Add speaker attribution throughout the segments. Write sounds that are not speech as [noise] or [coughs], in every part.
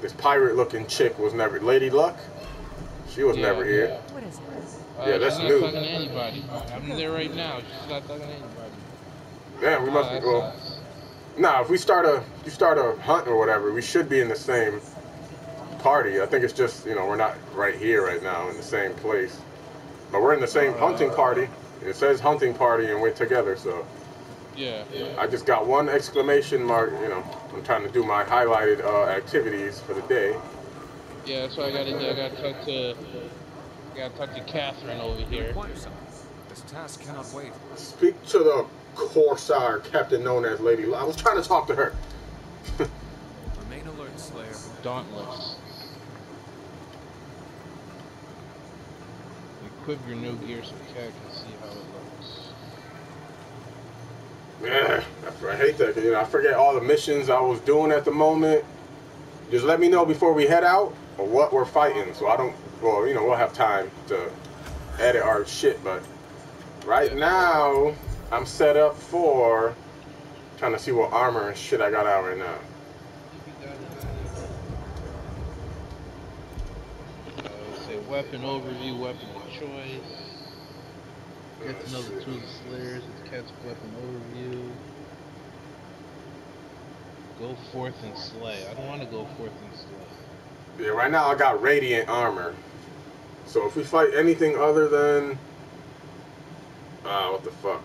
Speaker 1: This pirate-looking chick was never Lady Luck. She was
Speaker 2: Yeah.
Speaker 1: never here.
Speaker 3: What is it?
Speaker 2: Uh,
Speaker 1: Yeah, that's
Speaker 2: she's not
Speaker 1: new.
Speaker 2: talking to anybody. I'm there right now. She's not talking to anybody.
Speaker 1: Damn, we
Speaker 2: Oh,
Speaker 1: must be
Speaker 2: that
Speaker 1: well.
Speaker 2: sucks.
Speaker 1: Nah, if we start a you start a hunt or whatever, we should be in the same party. I think it's just you know we're not right here right now in the same place, but we're in the same hunting party. It says hunting party and we're together, so
Speaker 2: Yeah.
Speaker 1: I just got one exclamation mark. You know, I'm trying to do my highlighted uh, activities for the day.
Speaker 2: Yeah, that's what I gotta do. I gotta talk to. I gotta talk to Catherine over here.
Speaker 4: This task cannot wait.
Speaker 1: Speak to the Corsair captain known as Lady. Luck. I was trying to talk to her. [laughs]
Speaker 4: Remain alert, Slayer.
Speaker 2: Dauntless. Equip your new gear so Cat can see how it looks.
Speaker 1: Yeah, I hate that. You know, I forget all the missions I was doing at the moment. Just let me know before we head out or what we're fighting, so I don't. Well, you know, we'll have time to edit our shit. But right now, I'm set up for trying to see what armor and shit I got out right now.
Speaker 2: Uh, weapon overview, weapon choice. Get to know the tools of slayers. It's Cat's weapon overview. Go forth and slay. I don't want to go forth and slay.
Speaker 1: Yeah, right now I got radiant armor. So if we fight anything other than, ah, what the fuck?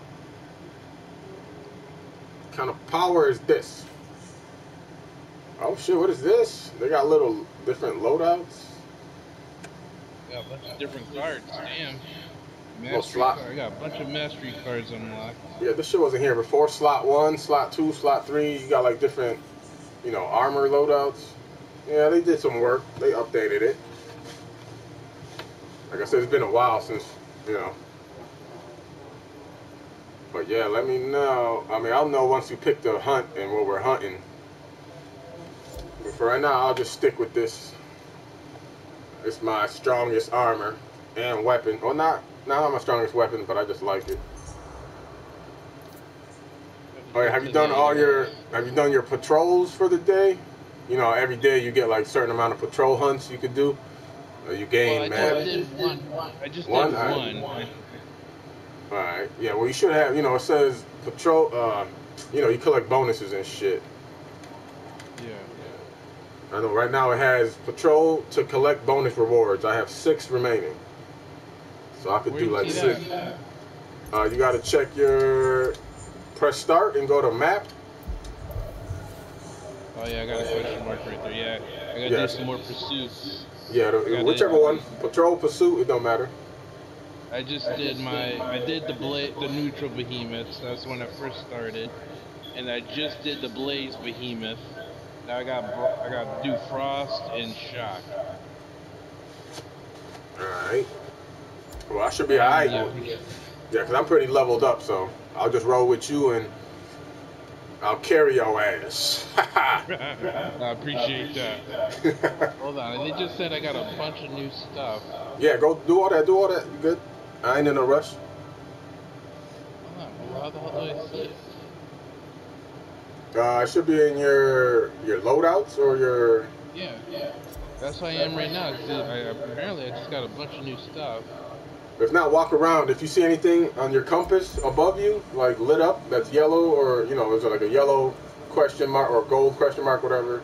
Speaker 1: What kind of power is this? Oh shit, what is this? They got little different loadouts.
Speaker 2: Got a bunch of different cards. Damn. Mastery
Speaker 1: slot.
Speaker 2: card. I got a bunch of mastery cards unlocked.
Speaker 1: Yeah, this shit wasn't here before. Slot one, slot two, slot three. You got like different, you know, armor loadouts. Yeah, they did some work. They updated it. Like I said, it's been a while since, you know. But yeah, let me know. I mean, I'll know once you pick the hunt and what we're hunting. But for right now, I'll just stick with this. It's my strongest armor and weapon. Well, not not my strongest weapon, but I just like it. Oh, yeah, have you done all your have you done your patrols for the day? You know, every day you get like certain amount of patrol hunts you could do. Or you gain,
Speaker 2: Well, I
Speaker 1: man.
Speaker 2: just did one. I just
Speaker 1: One?
Speaker 2: did
Speaker 1: Alright.
Speaker 2: one.
Speaker 1: All right. Yeah. Well, you should have. You know, it says patrol. Uh, you know, you collect bonuses and shit.
Speaker 2: Yeah.
Speaker 1: I know. Right now it has patrol to collect bonus rewards. I have six remaining. So I could do like six. Uh, you got to check your press start and go to map.
Speaker 2: Oh yeah, I got a question mark right there. Yeah, I gotta
Speaker 1: Yeah.
Speaker 2: do some more pursuits.
Speaker 1: Yeah, the, whichever one. Patrol, pursuit. It don't matter.
Speaker 2: I just did my, I did the bla- the neutral behemoths. That's when I first started, and I just did the blaze behemoth. Now I got, I got to do frost and shock.
Speaker 1: All right. Well, I should be all right.
Speaker 2: Yeah.
Speaker 1: Because I'm pretty leveled up, so I'll just roll with you and I'll carry your ass. [laughs]
Speaker 2: I appreciate that. [laughs] Hold on, they just said I got a bunch of new stuff.
Speaker 1: yeah, go do all that. Do all that. You good? I ain't in a rush.
Speaker 2: Hold on, how the hell do I see it?
Speaker 1: Uh, it should be in your your loadouts or your.
Speaker 2: Yeah, yeah. that's how I am right now. I, apparently, I just got a bunch of new stuff.
Speaker 1: If not, walk around. If you see anything on your compass above you, like lit up, that's yellow, or you know, there's like a yellow question mark or gold question mark, whatever.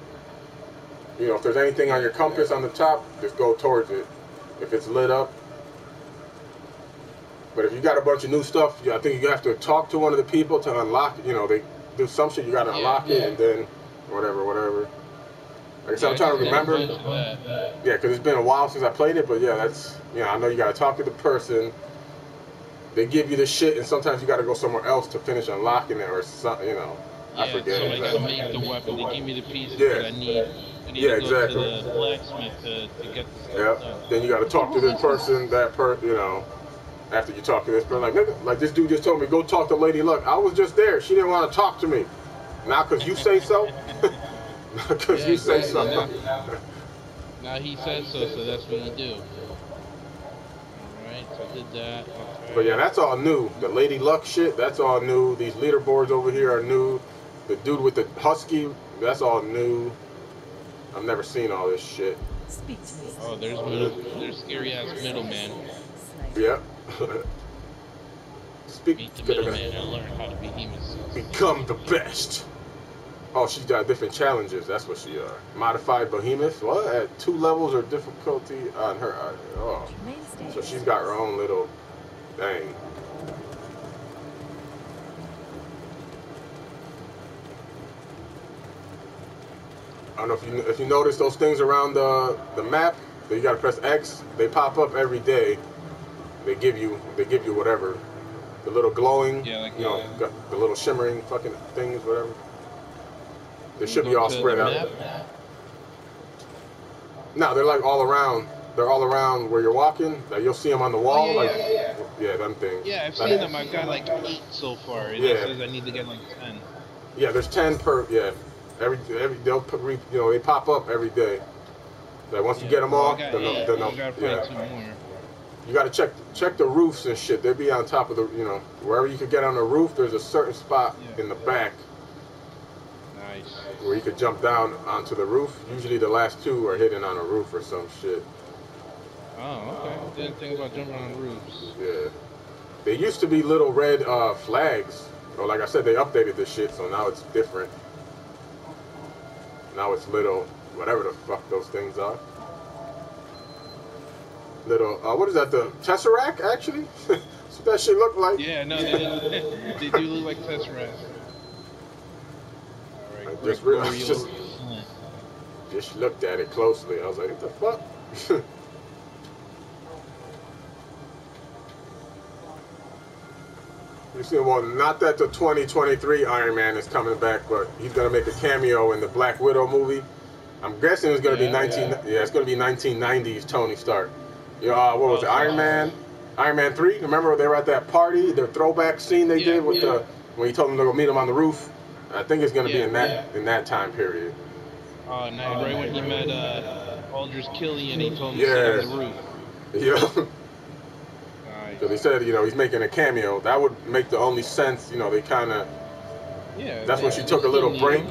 Speaker 1: You know, if there's anything on your compass on the top, just go towards it. If it's lit up. But if you got a bunch of new stuff, I think you have to talk to one of the people to unlock. You know, they do some shit. You got to
Speaker 2: Yeah,
Speaker 1: unlock it, and then whatever, whatever. Like I said, I'm trying to
Speaker 2: I just did a
Speaker 1: remember. Yeah, because it's been a while since I played it, but yeah, that's you know I know you gotta talk to the person. They give you the shit, and sometimes you gotta go somewhere else to finish unlocking it or something. You know, I
Speaker 2: Yeah,
Speaker 1: forget.
Speaker 2: somebody got to make the weapon. They give me the pieces
Speaker 1: Yeah.
Speaker 2: that I need. I need
Speaker 1: Yeah,
Speaker 2: to go
Speaker 1: exactly.
Speaker 2: to the blacksmith to, to get the stuff
Speaker 1: Yep.
Speaker 2: done.
Speaker 1: Then you gotta talk to this person, that per, you know. After you talk to this person, like nigga, like this dude just told me go talk to Lady Luck. I was just there. She didn't want to talk to me. Now, cause you say so. [laughs] [laughs] Cause
Speaker 2: Yeah,
Speaker 1: you say
Speaker 2: exactly.
Speaker 1: so.
Speaker 2: Now- Now he says so, so that's what you do. Alright, so I did that. Okay.
Speaker 1: But yeah, that's all new. The Lady Luck shit, that's all new. These leaderboards over here are new. The dude with the husky, that's all new. I've never seen all this shit.
Speaker 3: Speak to me.
Speaker 2: Oh, there's middle, there's scary ass middleman.
Speaker 3: Slave.
Speaker 1: Yep. [laughs] Speak.
Speaker 2: Meet the middleman [laughs] and learn how to be behemoth.
Speaker 1: Become the best. Oh, she's got different challenges. That's what she are. Modified behemoth. What? At two levels of difficulty on her. uh, Oh.
Speaker 3: Mainstay.
Speaker 1: So she's got her own little thing. I don't know if you if you notice those things around the the map that you gotta press X. They pop up every day. They give you they give you whatever. The little glowing,
Speaker 2: Yeah, like,
Speaker 1: you know,
Speaker 2: uh,
Speaker 1: got the little shimmering fucking things, whatever. They should be all spread out. No, they're like all around. They're all around where you're walking. Like you'll see them on the oh, wall.
Speaker 2: Oh, yeah,
Speaker 1: like
Speaker 2: yeah.
Speaker 1: yeah, them things.
Speaker 2: Yeah, I've
Speaker 1: Like-
Speaker 2: seen them. I've got like eight so far. And
Speaker 1: Yeah.
Speaker 2: says I need to get like ten.
Speaker 1: Yeah, there's ten per. Yeah, every every they'll put, re- you know they pop up every day. Like once you get them all, then they'll,
Speaker 2: eight.
Speaker 1: then they'll,
Speaker 2: gotta
Speaker 1: yeah. You got to check check the roofs and shit. They'll be on top of the you know wherever you could get on the roof. There's a certain spot
Speaker 2: Yeah.
Speaker 1: in the back
Speaker 2: Nice.
Speaker 1: where you could jump down onto the roof. Usually the last two are hidden on a roof or some shit.
Speaker 2: Oh, okay. Didn't think about jumping on roofs.
Speaker 1: Yeah. They used to be little red uh, flags. Or like I said, they updated this shit, so now it's different. Now it's little, whatever the fuck those things are. Little, uh, what is that? The Tesseract, actually? [laughs] That's what that shit look like.
Speaker 2: Yeah, no, they, [laughs] they do look like Tesseract.
Speaker 1: Just realized- just-. [laughs] Just looked at it closely. I was like, what the fuck? [laughs] You see, well, not that the 2023 Iron Man is coming back, but he's gonna make a cameo in the Black Widow movie. I'm guessing it's gonna
Speaker 2: Yeah,
Speaker 1: be 19. Yeah. it's gonna be 1990s Tony Stark. Yeah, uh, what was it?
Speaker 2: Oh,
Speaker 1: Iron
Speaker 2: yeah.
Speaker 1: Man, Iron Man 3. Remember they were at that party, their throwback scene they
Speaker 2: Yeah,
Speaker 1: did with
Speaker 2: yeah.
Speaker 1: the when he told them to go meet him on the roof. I think it's gonna be in that in that time period.
Speaker 2: Oh, no, right when he met uh, Aldrich Killian, he told him
Speaker 1: Yeah.
Speaker 2: to sit on the roof. [laughs] Nice.
Speaker 1: Because he said, you know, he's making a cameo. That would make the only sense. You know, they kind of
Speaker 2: Yeah.
Speaker 1: That's when she took a little break.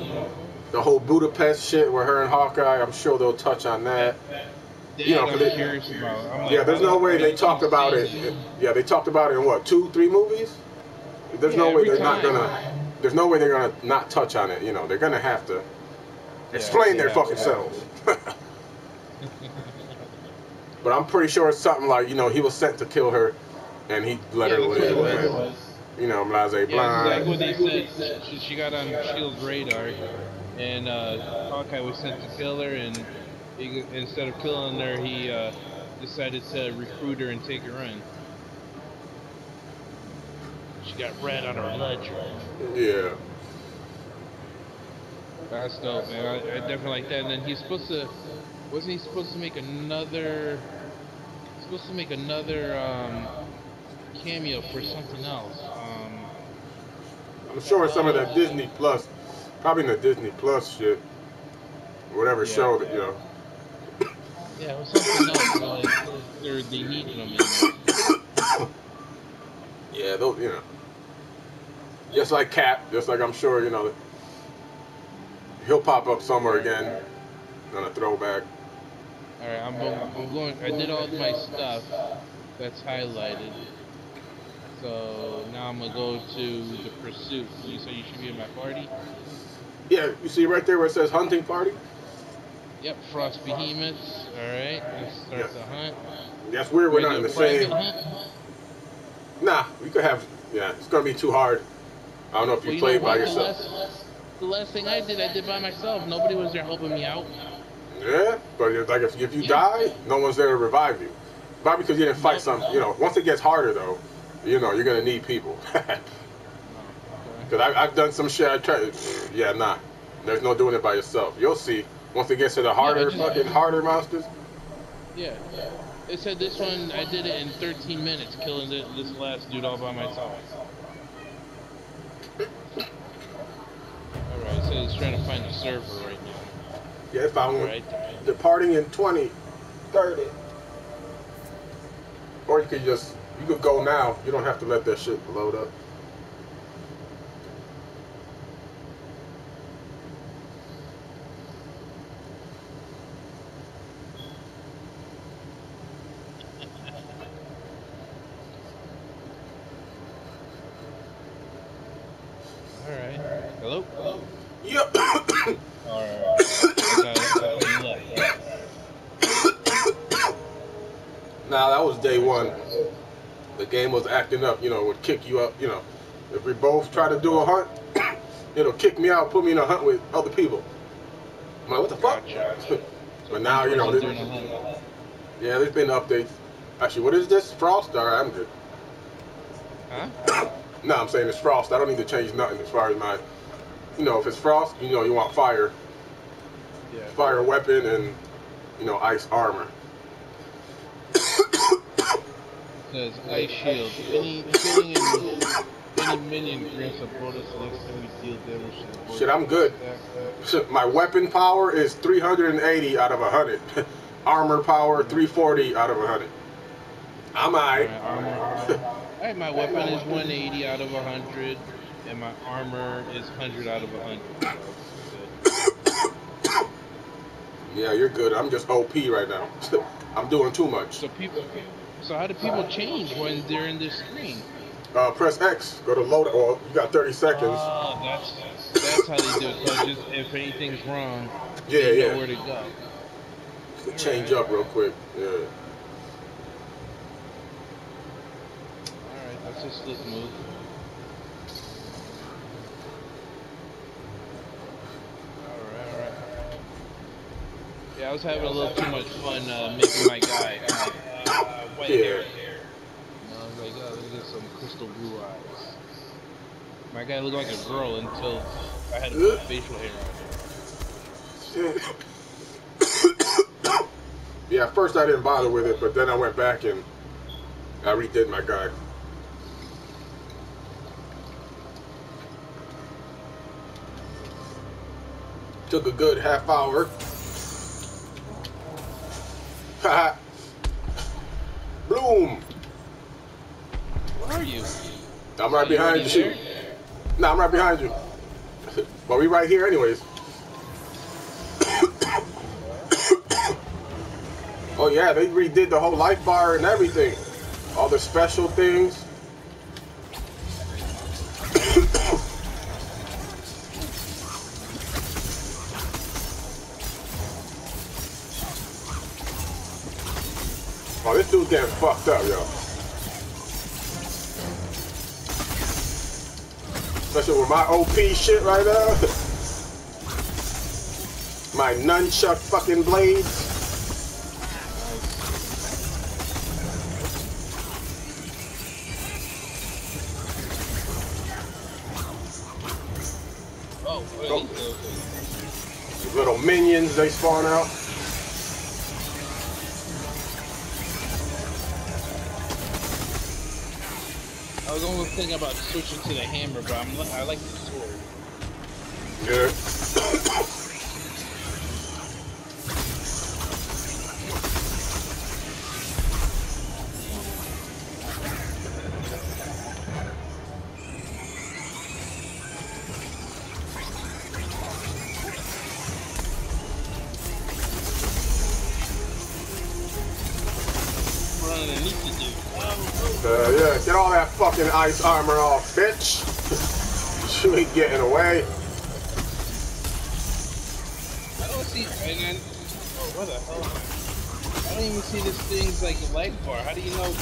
Speaker 1: the whole Budapest shit with her and Hawkeye. I'm sure they'll touch on that. You know, they-
Speaker 2: about. I'm like,
Speaker 1: Yeah, there's no way they talked about it. Yeah, they talked about it in what two, three movies. There's
Speaker 2: Yeah,
Speaker 1: no way they're not gonna. There's no way they're gonna not touch on it. You know, they're gonna have to
Speaker 2: Yeah,
Speaker 1: explain their
Speaker 2: yeah,
Speaker 1: fucking
Speaker 2: yeah.
Speaker 1: selves. [laughs] but I'm pretty sure it's something like you know he was sent to kill her, and he let
Speaker 2: Yeah,
Speaker 1: her
Speaker 2: that's what it
Speaker 1: live.
Speaker 2: was.
Speaker 1: You know, Blase
Speaker 2: Yeah,
Speaker 1: blind.
Speaker 2: that's exactly what they said. She, she got on Shield's radar, and uh, Hawkeye was sent to kill her, and he, instead of killing her, he uh, decided to recruit her and take her in. She got red on her ledger.
Speaker 1: Yeah.
Speaker 2: That's dope, man. I, I definitely like that. And then he's supposed to, wasn't he supposed to make another? Supposed to make another um, cameo for something else. Um,
Speaker 1: I'm sure some of that Disney Plus, probably in the Disney Plus shit, whatever
Speaker 2: Yeah.
Speaker 1: show that you know.
Speaker 2: yeah, it was something else. Like they're, they needed him in. there.
Speaker 1: Yeah, those you know. [coughs] Just like Cap, just like I'm sure you know. He'll pop up somewhere again on a throwback.
Speaker 2: All right, I'm, go- I'm going. I did all my stuff that's highlighted. So now I'm gonna go to the pursuit. You said you should be in my party.
Speaker 1: Yeah, you see right there where it says hunting party.
Speaker 2: Yep, frost behemoths. All right, let's start the hunt.
Speaker 1: That's weird. We're
Speaker 2: Gonna
Speaker 1: not in the same.
Speaker 2: hunt?
Speaker 1: Nah, we could have. Yeah, it's gonna be too hard. I don't know if you
Speaker 2: Well, you
Speaker 1: played by
Speaker 2: what? The
Speaker 1: yourself.
Speaker 2: last, the last thing I did, I did by myself. Nobody was there helping me out.
Speaker 1: Yeah, but like if, if you
Speaker 2: Yeah.
Speaker 1: die, no one's there to revive you. Probably because you didn't fight some. You know, once it gets harder though, you know, you're gonna need people. [laughs] Because I've done some shit. I tried. Yeah, nah. There's no doing it by yourself. You'll see. Once it gets to the harder,
Speaker 2: just-
Speaker 1: fucking harder monsters.
Speaker 2: Yeah. It said this one, I did it in 13 minutes, killing this last dude all by myself. Trying to find the server right now.
Speaker 1: Yeah, if I want
Speaker 2: Alright.
Speaker 1: departing in 20, 30. Or you could just, you could go now. You don't have to let that shit load up. Yep.
Speaker 2: Or okay, you left, right?
Speaker 1: Nah, that one. The game was acting up, you know, would kick you up, you know. If we both try to do a hunt, [coughs] it'll kick me out, put me in a hunt with other people. I'm like, what the fuck?
Speaker 2: Gotcha. [laughs]
Speaker 1: but now, you know,
Speaker 2: Doing a
Speaker 1: there-
Speaker 2: hunt.
Speaker 1: yeah, there's been updates. Actually, what is this? Frost? All right, I'm good.
Speaker 2: Huh? [coughs]
Speaker 1: No, I'm saying it's frost. I don't need to change nothing as far as my, you know, if it's frost, you know, you want fire,
Speaker 2: Yeah.
Speaker 1: fire weapon, and you know, ice armor.
Speaker 2: Ice shield. Any killing any, any minion grants a bonus next time you deal damage to the board.
Speaker 1: Shit, I'm good. Shit, [laughs] My weapon power is 380 out of 100. [laughs] armor power 340 out of 100. I'm alright.
Speaker 2: Alright, armor. [laughs] My weapon is 180 out of 100, and my armor is 100 out of 100. [coughs]
Speaker 1: Yeah, you're good. I'm just OP right now. I'm doing too much.
Speaker 2: so people, so how do people change when they're in this screen?
Speaker 1: Uh, press X. Go to load. Well, you got 30 seconds.
Speaker 2: Oh, that's that's how they do it. So just if anything's wrong,
Speaker 1: Yeah,
Speaker 2: they know
Speaker 1: yeah.
Speaker 2: where to go.
Speaker 1: Change up real quick. Yeah.
Speaker 2: Alright, that's a slick move. Alright, alright. Yeah, I was having a little too much fun uh, making my guy uh, white
Speaker 1: Yeah.
Speaker 2: hair. And I was like, oh, look at some crystal blue eyes. My guy looked like a girl until I had to put facial hair on. [coughs]
Speaker 1: Yeah, at first I didn't bother with it, but then I went back and I redid my guy. Took a good half hour. [laughs] Bloom.
Speaker 2: Where are you?
Speaker 1: I'm right
Speaker 2: You
Speaker 1: behind
Speaker 2: already
Speaker 1: you.
Speaker 2: there?
Speaker 1: Nah, I'm right behind you. [laughs] but we right here anyways. [coughs] oh yeah, they redid the whole life bar and everything. All the special things. This getting fucked up, yo. Especially with my OP shit right now. [laughs] my nunchuck fucking blades.
Speaker 2: Oh, wait,
Speaker 1: Oh. Little minions they spawn out.
Speaker 2: Was almost thinking about switching to the hammer, but I'm, I like the sword.
Speaker 1: Yeah. Ice armor off, bitch. you ain't getting away.
Speaker 2: I don't see. And oh, what the hell? I? I don't even see this thing's like leg bar. How do you know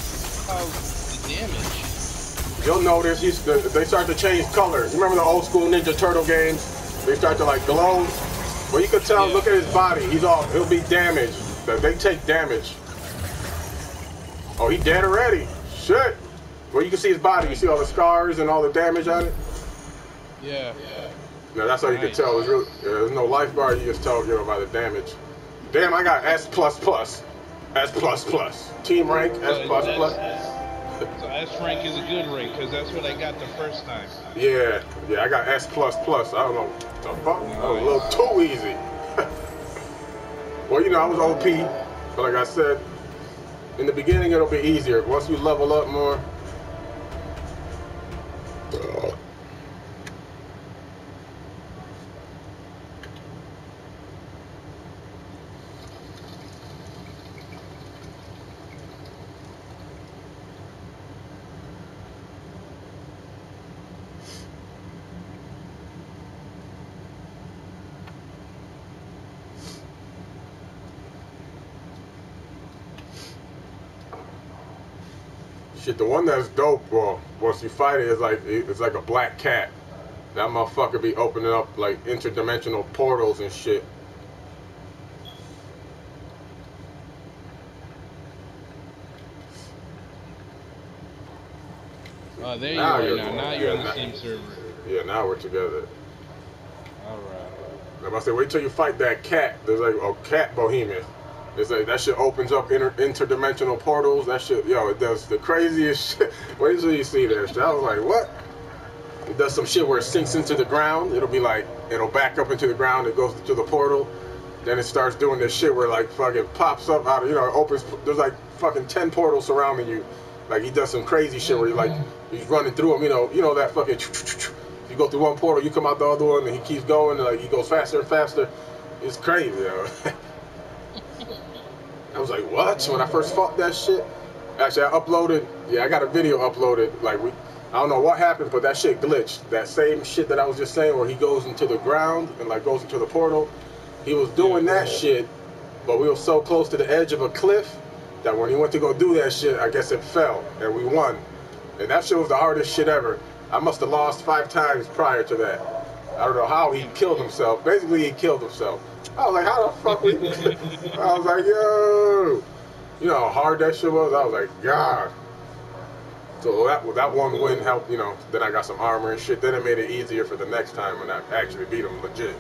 Speaker 2: how the damage?
Speaker 1: You'll notice he's, they start to change colors. Remember the old school Ninja Turtle games? They start to like glow. Well, you can tell.
Speaker 2: Yeah.
Speaker 1: Look at his body. He's all. He'll be damaged. That They take damage. Oh, he dead already. Shit. Well, you can see his body. You see all the scars and all the damage on it.
Speaker 2: Yeah.
Speaker 1: No, that's how you can tell. There's, really, yeah, there's no life bar. You just tell you know by the damage. Damn, I got S plus plus, S plus plus. Team rank S plus plus.
Speaker 2: So S rank is a good rank because that's what I got the first time.
Speaker 1: Yeah, yeah, I got S plus plus. I don't know the fuck. That was a little too easy. [laughs] well, you know, I was OP, but like I said, in the beginning it'll be easier. Once you level up more. Shit, the one that's dope, bro once you fight it, it's like it's like a black cat. That motherfucker be opening up like interdimensional portals and shit.
Speaker 2: Oh, there you
Speaker 1: Now
Speaker 2: are now. Now you're
Speaker 1: yeah,
Speaker 2: on the
Speaker 1: now-
Speaker 2: same server.
Speaker 1: Yeah, now we're together.
Speaker 2: All right.
Speaker 1: Like I said, wait till you fight that cat. There's like a cat behemoth. It's like that shit opens up inter- interdimensional portals. That shit, yo, it does the craziest [laughs] shit. Wait till you see that shit. I was like, what? It does some shit where it sinks into the ground. It'll be like, it'll back up into the ground. It goes to the portal. Then it starts doing this shit where like fucking pops up out of, you know, it opens. There's like fucking 10 portals surrounding you. Like he does some crazy shit where he like, he's running through them, you know, you know that fucking. You go through one portal, you come out the other one, and he keeps going, and like he goes faster and faster. It's crazy. [laughs] I was like, what? When I first fought that shit, actually I uploaded. Yeah, I got a video uploaded. Like we, I don't know what happened, but that shit glitched. That same shit that I was just saying, where he goes into the ground and like goes into the portal. He was doing that shit, but we were so close to the edge of a cliff that when he went to go do that shit, I guess it fell, and we won. And that shit was the hardest shit ever. I must have lost five times prior to that. I don't know how he killed himself. Basically, he killed himself. I was like, how the fuck we? I was like, yo, you know how hard that shit was. I was like, God. So that that one win helped, you know. Then I got some armor and shit. Then it made it easier for the next time when I actually beat him legit.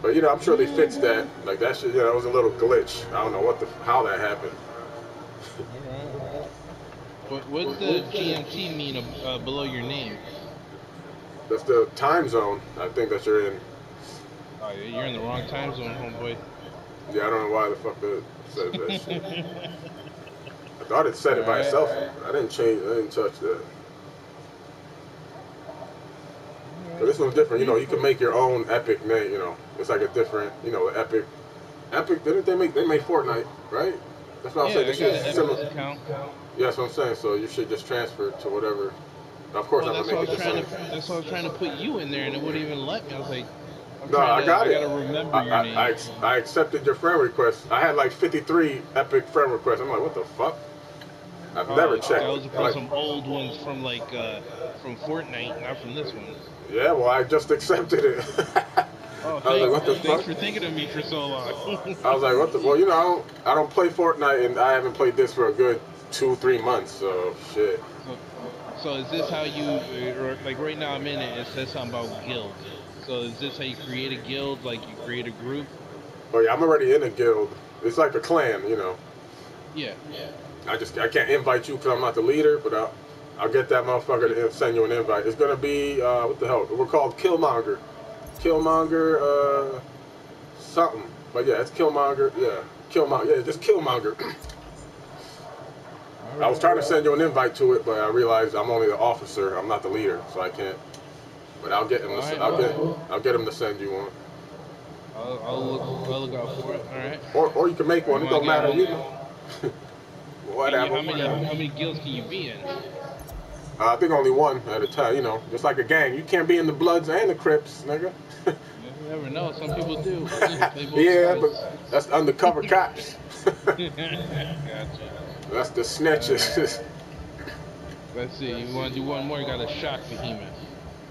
Speaker 1: But you know, I'm sure they fixed that. Like that shit, you know, that was a little glitch. I don't know what the how that happened.
Speaker 2: All right. What what the GMT mean uh, below your name?
Speaker 1: That's the time zone. I think that you're in.
Speaker 2: Oh, yeah, you're in the wrong time zone, homeboy.
Speaker 1: Yeah, I don't know why the fuck it says that [laughs] shit. I thought it said it by
Speaker 2: Alright.
Speaker 1: itself. I didn't change. I didn't touch that. But this one's different. You know, you can make your own epic name. You know, it's like a different. You know, epic. Epic. Didn't they make? They made Fortnite, right? That's what I
Speaker 2: yeah, saying.
Speaker 1: This
Speaker 2: an
Speaker 1: similar. Yeah, that's what I'm saying. So you should just transfer to whatever. Of course,
Speaker 2: Well,
Speaker 1: I'm
Speaker 2: that's
Speaker 1: gonna make
Speaker 2: was
Speaker 1: it the
Speaker 2: trying
Speaker 1: same.
Speaker 2: to. That's what I was trying to put you in there, and it wouldn't even let me. I was like, I'm
Speaker 1: No, I
Speaker 2: to,
Speaker 1: got it.
Speaker 2: I gotta remember
Speaker 1: I,
Speaker 2: your
Speaker 1: I,
Speaker 2: name.
Speaker 1: I, I accepted your friend request. I had like 53 epic friend requests. I'm like, what the fuck? I've
Speaker 2: Oh,
Speaker 1: never checked.
Speaker 2: Those are
Speaker 1: Like,
Speaker 2: some old ones from like uh, from Fortnite, not from this one.
Speaker 1: yeah, well, I just accepted it. [laughs]
Speaker 2: Oh,
Speaker 1: I was
Speaker 2: thanks,
Speaker 1: like, what the
Speaker 2: thanks
Speaker 1: fuck?
Speaker 2: for thinking of me for so long.
Speaker 1: I was like, what the? Well, you know, I don't, I don't play Fortnite, and I haven't played this for a good two, three months. So shit.
Speaker 2: So is this how you, or, like right now I'm in it, it says something about guild. So is this how you create a guild, like you create a group?
Speaker 1: Oh yeah, I'm already in a guild. It's like a clan, you know.
Speaker 2: Yeah, yeah.
Speaker 1: I just I can't invite you because I'm not the leader, but I'll, I'll get that motherfucker to send you an invite. It's gonna be uh, what the hell? We're called Killmonger. Killmonger, uh, something. But yeah, it's Killmonger. Yeah, Killmonger. Yeah, just Killmonger. [clears throat] I was trying to send you an invite to it, but I realized I'm only the officer. I'm not the leader, so I can't. But I'll get him. To,
Speaker 2: Alright,
Speaker 1: I'll get. I'll get him to send you one.
Speaker 2: I'll, I'll look, I'll look out for it. All right.
Speaker 1: Or or you can make one. It don't matter. You know. [laughs] Whatever.
Speaker 2: How many, how many guilds can you be in?
Speaker 1: Uh, I think only one at a time, you know, just like a gang. You can't be in the Bloods and the Crips, nigga. [laughs]
Speaker 2: You never know. Some people do. [laughs]
Speaker 1: Yeah,
Speaker 2: sides.
Speaker 1: but that's undercover cops.
Speaker 2: gotcha.
Speaker 1: That's the snitches.
Speaker 2: Let's see. You want to do one more? You got a shock behemoth.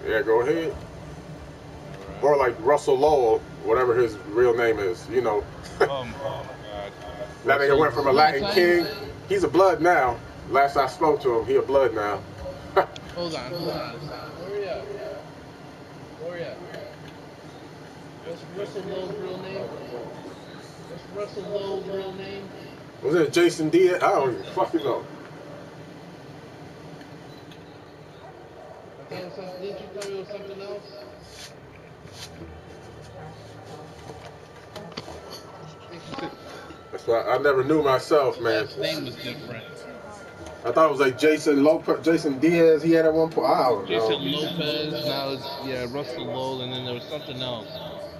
Speaker 1: yeah, go ahead.
Speaker 2: Alright.
Speaker 1: Or like Russell Lowell, whatever his real name is, you know.
Speaker 2: Oh, [laughs] oh my God.
Speaker 1: that nigga went from a Latin king. He's a Blood now. Last I spoke to him, he a Blood now. [laughs]
Speaker 2: Hold on, hold on. Hurry up. Hurry up. What's Russell Lowe's real name? What's Russell Lowe's real name?
Speaker 1: Was it Jason Diaz? I don't even fucking know.
Speaker 2: I thought it was didn't you something else? I think you said
Speaker 1: That's why I never knew myself, man.
Speaker 2: his name was different.
Speaker 1: I thought it was like Jason Lopez, Jason Diaz. He had at one point. I don't
Speaker 2: Jason
Speaker 1: know.
Speaker 2: Lopez, now it's, yeah, Russell Lowell, and then there was something else.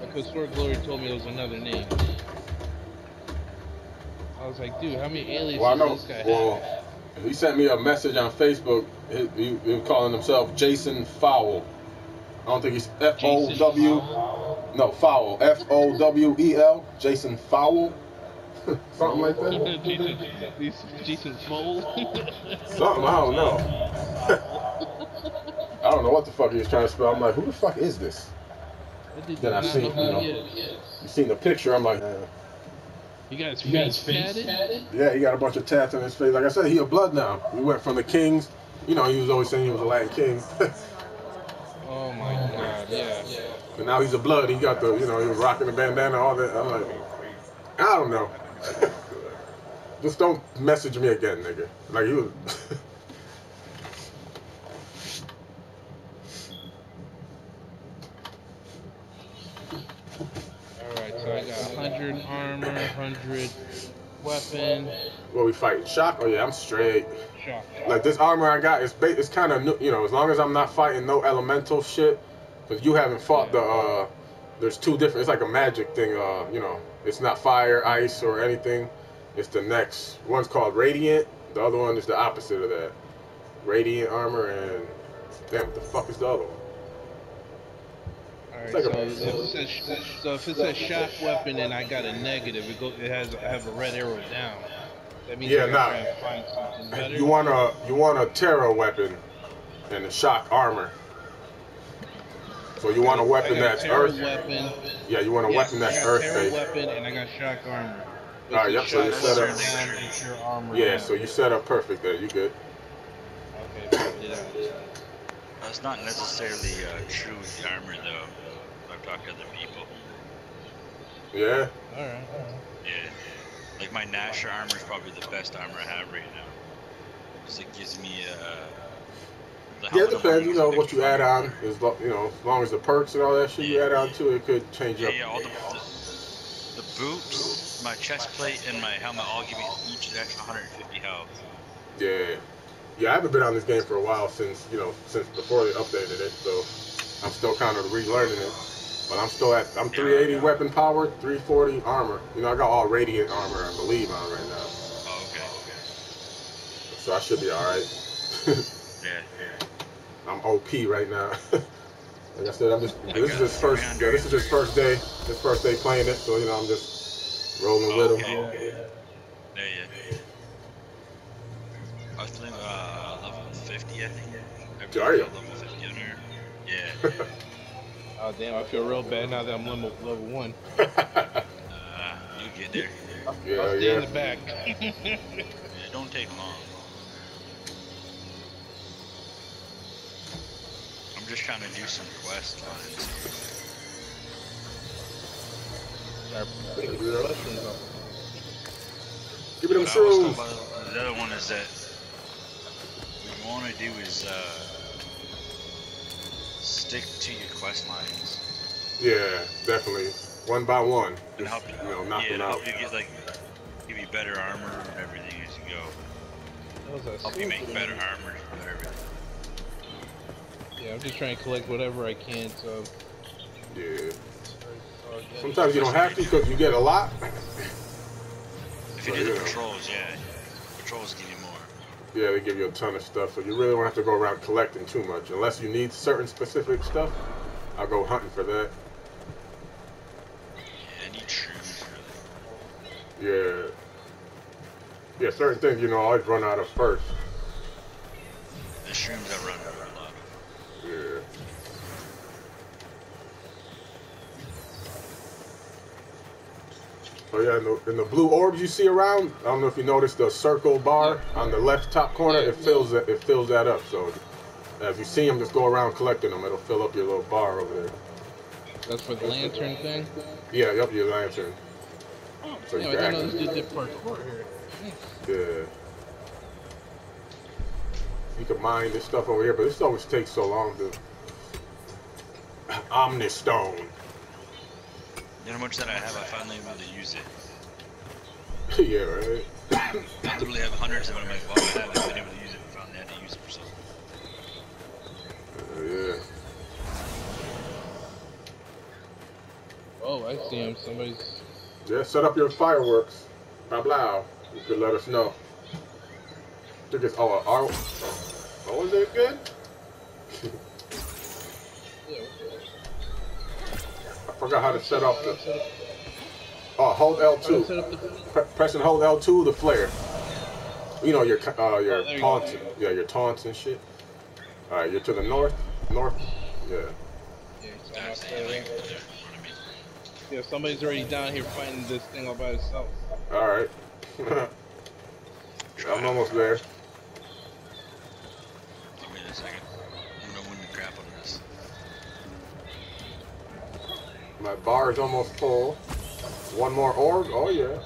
Speaker 2: Because Historic Glory told me it was another name. Was like, dude, how many aliases
Speaker 1: Well,
Speaker 2: does this guy
Speaker 1: Well,
Speaker 2: have?
Speaker 1: he sent me a message on Facebook. He, he, he was calling himself Jason Fowl. I don't think he's F O W.
Speaker 2: Fowl?
Speaker 1: No, Fowl. F O W E L. Jason Fowl. [laughs] Something like that.
Speaker 2: Jason, Fold. [laughs]
Speaker 1: Something, I don't know. [laughs] I don't know what the fuck he was trying to spell. I'm like, who the fuck is this? Then I seen, you know. You seen the picture, I'm like,
Speaker 2: You got his face tatted?
Speaker 1: yeah, he got a bunch of tats on his face. Like I said, he a blood now. We went from the kings. You know, he was always saying he was a Latin king. [laughs]
Speaker 2: Oh my god, yeah.
Speaker 1: but now he's a blood. He got the, you know, he was rocking the bandana, all that. I'm like, I don't know. [laughs] Just don't message me again, nigga. Like he was.
Speaker 2: Alright, so I got 100 armor, 100 weapon,
Speaker 1: what we fight? Shock? Oh yeah, I'm straight.
Speaker 2: shock.
Speaker 1: Like this armor I got is it's kind of you know as long as I'm not fighting no elemental shit, because you haven't fought the uh, there's two different. It's like a magic thing. Uh, you know, it's not fire, ice, or anything. It's the next one's called radiant. The other one is the opposite of that. Radiant armor and damn, what the fuck is the other one?
Speaker 2: Alright,
Speaker 1: It's
Speaker 2: so,
Speaker 1: like a-
Speaker 2: if it says, so if it says shock weapon and I got a negative, it go, it has I have a red arrow down. That means
Speaker 1: Yeah,
Speaker 2: I gotta
Speaker 1: nah.
Speaker 2: try and find something better.
Speaker 1: You want a you want a terror weapon and a shock armor. So you want a weapon
Speaker 2: I got
Speaker 1: that's
Speaker 2: terror
Speaker 1: earth.
Speaker 2: Weapon.
Speaker 1: Yeah, you want a
Speaker 2: Yes,
Speaker 1: weapon that's
Speaker 2: I got
Speaker 1: earth
Speaker 2: terror
Speaker 1: based.
Speaker 2: weapon and I got shock armor.
Speaker 1: Alright,
Speaker 2: the
Speaker 1: yep, so you set up-
Speaker 2: armor down and your armor
Speaker 1: Yeah,
Speaker 2: down.
Speaker 1: so you set up perfect there. You good?
Speaker 2: Okay, put it out.
Speaker 5: That's not necessarily uh, true with the armor, though. I've to other people.
Speaker 1: Yeah.
Speaker 2: Alright, alright.
Speaker 5: Yeah. Like my Gnasher armor is probably the best armor I have right now. Because it gives me uh. the
Speaker 1: Yeah, it depends. You know what you add on. Is lo- you know as long as the perks and all that shit you
Speaker 5: Yeah.
Speaker 1: add on to it, it could change
Speaker 5: Yeah,
Speaker 1: up.
Speaker 5: yeah, all the, the, the boots, my chest plate, and my helmet all give me each an extra 150 health.
Speaker 1: Yeah. Yeah, I haven't been on this game for a while since you know since before they updated it, so I'm still kind of relearning it. But I'm still at I'm 380 weapon power, 340 armor. You know I got all radiant armor I believe on right now,
Speaker 5: Oh, okay, okay.
Speaker 1: so I should be all right. [laughs]
Speaker 5: Yeah, yeah.
Speaker 1: I'm OP right now. [laughs] like I said, I'm just
Speaker 5: I
Speaker 1: this is his first yeah, this is his first day, his first day playing it, so you know I'm just rolling with him.
Speaker 5: Okay. Yeah, yeah. I was playing uh, level 50, I think. I
Speaker 1: Are you?
Speaker 5: Level 50 on her. Yeah. [laughs]
Speaker 2: Oh damn, I feel real bad now that I'm level level one. [laughs]
Speaker 5: Uh, you get there.
Speaker 1: yeah,
Speaker 2: I'll stay in the back. [laughs]
Speaker 5: It don't take long. I'm just trying to do some quest lines.
Speaker 1: Give me them
Speaker 5: What I was told
Speaker 1: shrooms.
Speaker 5: by the other one is that what you want to do is uh, stick to your quest lines
Speaker 1: Yeah, definitely. One by one.
Speaker 5: and
Speaker 1: Just,
Speaker 5: help you,
Speaker 1: you know, knock
Speaker 5: yeah,
Speaker 1: them out.
Speaker 5: help you get like give you better armor and everything as you go.
Speaker 2: That was a
Speaker 5: Help you make
Speaker 2: super-
Speaker 5: better armor and everything.
Speaker 2: Yeah, I'm just trying to collect whatever I can. So
Speaker 1: Yeah. Sometimes you don't have to because you get a lot.
Speaker 5: If you
Speaker 1: So,
Speaker 5: do the
Speaker 1: yeah.
Speaker 5: patrols, yeah, patrols give you more.
Speaker 1: Yeah, they give you a ton of stuff, so you really don't have to go around collecting too much. Unless you need certain specific stuff, I'll go hunting for that.
Speaker 5: Yeah, need shrooms really.
Speaker 1: Yeah. Yeah, certain things, you know, I always run out of first.
Speaker 5: The shrooms I run out of a lot.
Speaker 1: Yeah. Oh yeah, in the, in the blue orbs you see around, I don't know if you noticed the circle bar on the left top corner. It fills that it fills that up. So as you see them, just go around collecting them. It'll fill up your little bar over there.
Speaker 2: that's for the lantern thing.
Speaker 1: Yeah, up your lantern. So you
Speaker 2: yeah, I didn't know this did parkour here.
Speaker 1: Yeah. You can mine this stuff over here, but this always takes so long to. [coughs] Omnistone.
Speaker 5: You know how much that I have, I finally able to use it. [laughs]
Speaker 1: yeah, right. [coughs]
Speaker 5: I literally have hundreds of them in my vault. I haven't been able to use it. I finally had to use it for something.
Speaker 1: Uh, yeah.
Speaker 2: Oh, I see him. Somebody's.
Speaker 1: Yeah, set up your fireworks. Blah blah. You could let us know. I think it's oh, oh, oh, is it good? [laughs]
Speaker 2: Yeah,
Speaker 1: I forgot how to set up the. Oh, hold L2.
Speaker 2: set
Speaker 1: Pre- press and hold L2 the flare. You know your uh, your
Speaker 2: Oh, there you
Speaker 1: taunts.
Speaker 2: go.
Speaker 1: Yeah, your taunts and shit. All right, you're to the north. North. Yeah.
Speaker 2: Yeah, so
Speaker 5: Yeah,
Speaker 2: I'll
Speaker 5: so
Speaker 2: stay
Speaker 5: you
Speaker 2: there.
Speaker 5: like, there, you know what I mean?
Speaker 2: Yeah, somebody's already down here fighting this thing all by itself.
Speaker 1: All right. [laughs] I'm almost there.
Speaker 5: Give me a second. I'm gonna win the crap out of this.
Speaker 1: My bar is almost full. One more orb. Oh yeah.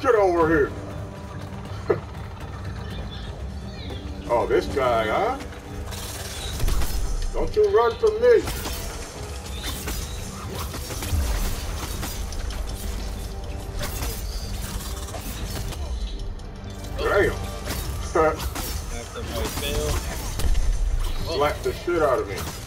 Speaker 1: Get over here. [laughs] oh, this guy, huh? Don't you run from me. Damn. [laughs]
Speaker 2: After I fail.
Speaker 1: Slap the shit out of me.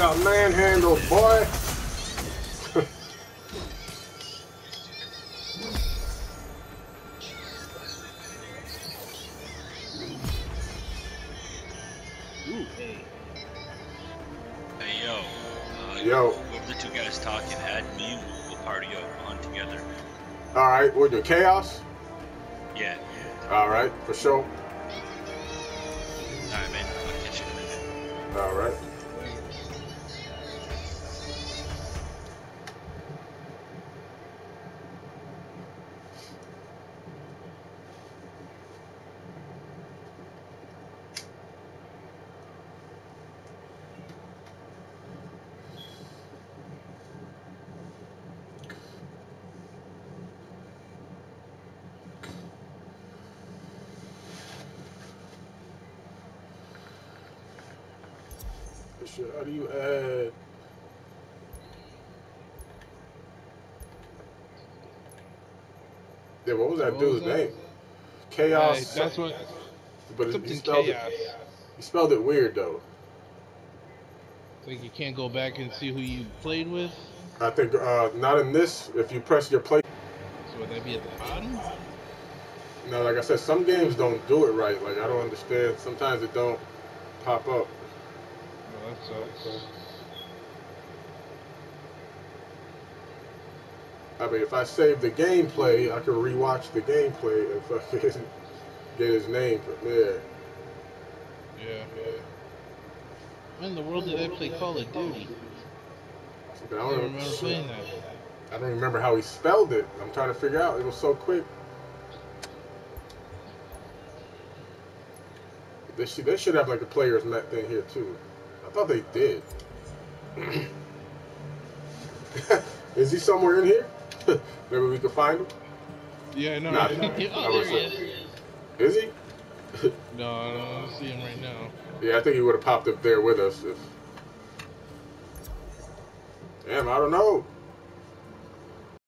Speaker 1: Got manhandled, boy.
Speaker 2: Ooh, hey.
Speaker 5: Hey, yo. Uh,
Speaker 1: Yo.
Speaker 5: The two guys talking, add me and we'll, we'll party up on together.
Speaker 1: All right, do chaos.
Speaker 5: Yeah.
Speaker 1: All right, for sure.
Speaker 5: Alright, man. I'll catch you in a minute.
Speaker 1: All right. Shit, How do you add? Yeah, what was that
Speaker 2: What was
Speaker 1: dude's
Speaker 2: that?
Speaker 1: name? Chaos.
Speaker 2: Hey, that's what.
Speaker 1: but he
Speaker 2: Something
Speaker 1: spelled
Speaker 2: chaos.
Speaker 1: it. He spelled it weird though.
Speaker 2: Like you can't go back and see who you played with.
Speaker 1: I think uh, not in this. If you press your play,
Speaker 2: So would that be at the bottom?
Speaker 1: no, like I said, some games don't do it right. Like I don't understand. Sometimes it don't pop up.
Speaker 2: Well, that sucks.
Speaker 1: I mean, if I save the gameplay, I can rewatch the gameplay and fucking [laughs] get his name from there.
Speaker 2: Yeah, yeah. When in the world did I play Call of Duty?
Speaker 1: I
Speaker 2: I
Speaker 1: don't,
Speaker 2: don't remember playing that.
Speaker 1: I don't remember how he spelled it. I'm trying to figure out. It was so quick. They should, they should have like a players met thing here too. I thought they did. Is he somewhere in here? [laughs] Maybe we could find him.
Speaker 2: Yeah, I know.
Speaker 1: Nah,
Speaker 2: right?
Speaker 1: nah,
Speaker 2: oh, there he is.
Speaker 1: Is he?
Speaker 2: No, I don't see him right now.
Speaker 1: Yeah, I think he would have popped up there with us if. Damn, I don't know.